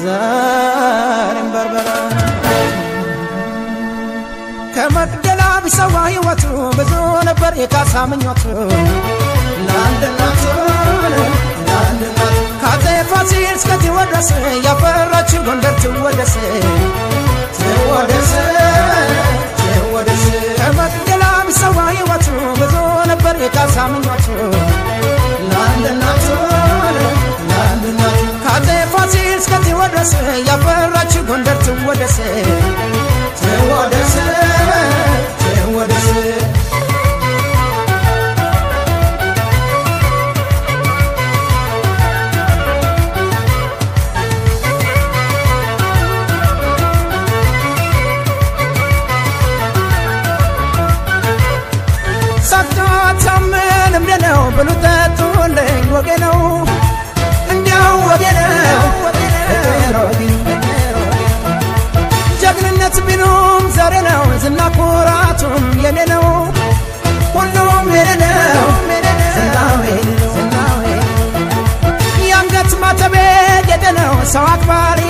ዛሬም በርበራ ከመቅደላ ቢሰዋ ሕይወቱ ብዙ ነበር የካሳ ምኞቱ። ለአንድነቱ ከአፄ ፋሲል እስከ ቴዎድሮስ ያፈራችው ጎንደር ትወደስ ትወደስ ቢሰዋ ሕይወቱ ብዙ ነበር የካሳ ምኞቱ። አፄ ፋሲል ከዚህ ወደሰ ያበራች ጎንደር ትወደሰ ትወደሰ ትወደሰ ሰጥቶ nobody